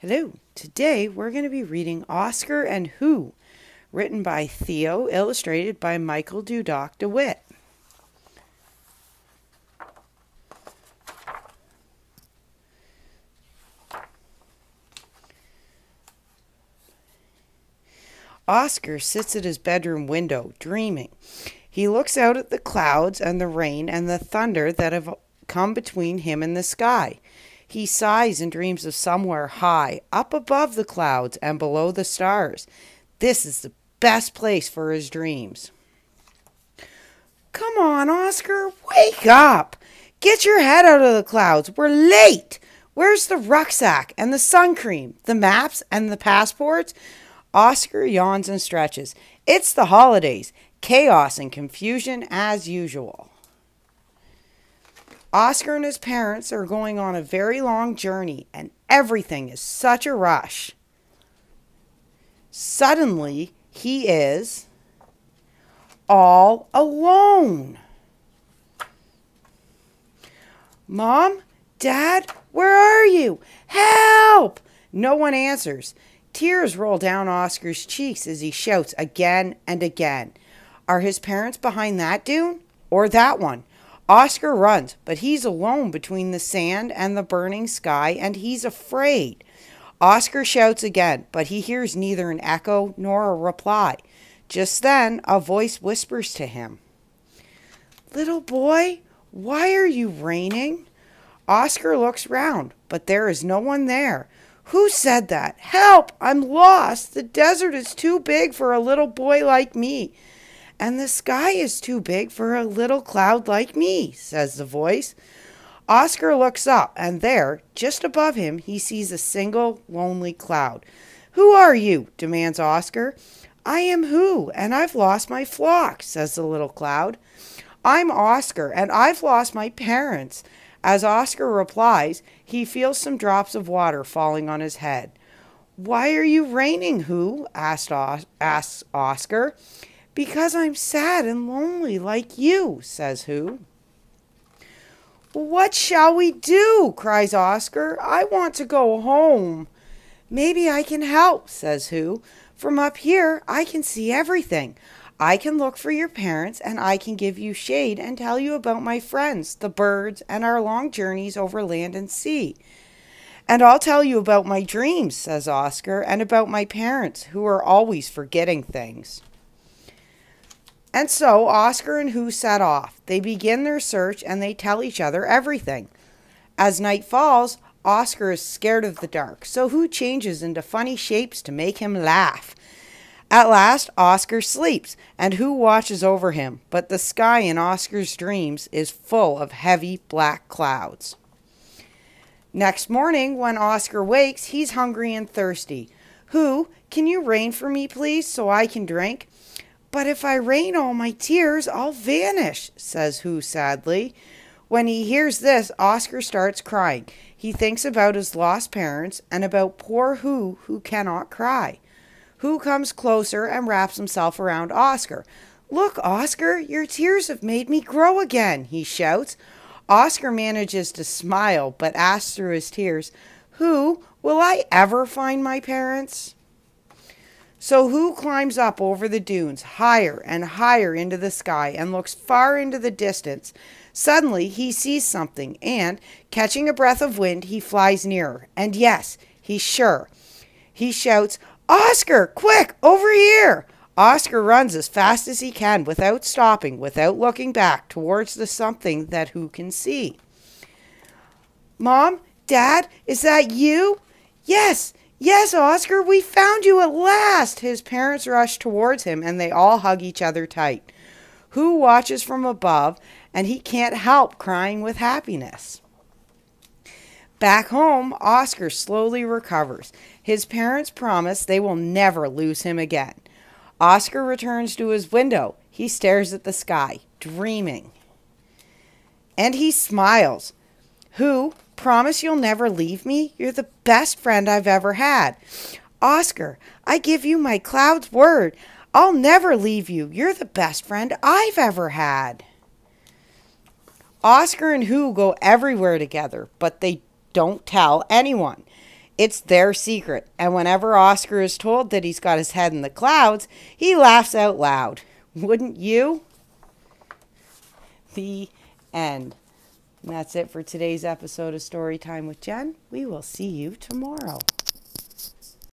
Hello. Today we're going to be reading Oscar and Hoo, written by Theo, illustrated by Michael Dudok De Wit. Oscar sits at his bedroom window, dreaming. He looks out at the clouds and the rain and the thunder that have come between him and the sky. He sighs and dreams of somewhere high, up above the clouds and below the stars. This is the best place for his dreams. Come on, Oscar, wake up! Get your head out of the clouds. We're late. Where's the rucksack and the sun cream, the maps and the passports? Oscar yawns and stretches. It's the holidays. Chaos and confusion as usual. Oscar and his parents are going on a very long journey, and everything is such a rush. Suddenly, he is all alone. Mom, Dad, where are you? Help! No one answers. Tears roll down Oscar's cheeks as he shouts again and again. Are his parents behind that dune or that one? Oscar runs, but he's alone between the sand and the burning sky, and he's afraid. Oscar shouts again, but he hears neither an echo nor a reply. Just then, a voice whispers to him Little boy, why are you raining? Oscar looks round, but there is no one there. Who said that? Help! I'm lost! The desert is too big for a little boy like me and the sky is too big for a little cloud like me, says the voice. Oscar looks up, and there, just above him, he sees a single lonely cloud. Who are you? demands Oscar. I am Hoo, and I've lost my flock, says the little cloud. I'm Oscar, and I've lost my parents. As Oscar replies, he feels some drops of water falling on his head. Why are you raining, Hoo? asked asks Oscar. Because I'm sad and lonely like you, says Hoo. What shall we do? cries Oscar. I want to go home. Maybe I can help, says Hoo. From up here, I can see everything. I can look for your parents and I can give you shade and tell you about my friends, the birds, and our long journeys over land and sea. And I'll tell you about my dreams, says Oscar, and about my parents, who are always forgetting things. And so Oscar and Hoo set off. They begin their search and they tell each other everything. As night falls, Oscar is scared of the dark, so Hoo changes into funny shapes to make him laugh. At last, Oscar sleeps, and Hoo watches over him, but the sky in Oscar's dreams is full of heavy black clouds. Next morning, when Oscar wakes, he's hungry and thirsty. Hoo, can you rain for me, please, so I can drink? But if I rain all my tears, I'll vanish, says Hoo sadly. When he hears this, Oscar starts crying. He thinks about his lost parents and about poor Hoo who cannot cry. Hoo comes closer and wraps himself around Oscar. Look, Oscar, your tears have made me grow again, he shouts. Oscar manages to smile, but asks through his tears, Hoo will I ever find my parents? So Hoo climbs up over the dunes, higher and higher into the sky, and looks far into the distance. Suddenly he sees something, and, catching a breath of wind, he flies nearer. And yes, he's sure. He shouts, Oscar, quick, over here! Oscar runs as fast as he can without stopping, without looking back towards the something that Hoo can see. Mom, Dad, is that you? Yes, Yes, Oscar, we found you at last! His parents rush towards him and they all hug each other tight. Hoo watches from above and he can't help crying with happiness. Back home, Oscar slowly recovers. His parents promise they will never lose him again. Oscar returns to his window. He stares at the sky, dreaming. And he smiles. Hoo, Promise you'll never leave me? You're the best friend I've ever had. Oscar, I give you my cloud's word. I'll never leave you. You're the best friend I've ever had. Oscar and Hoo go everywhere together, but they don't tell anyone. It's their secret. And whenever Oscar is told that he's got his head in the clouds, he laughs out loud. Wouldn't you? The end. And that's it for today's episode of Storytime with Jenn. We will see you tomorrow.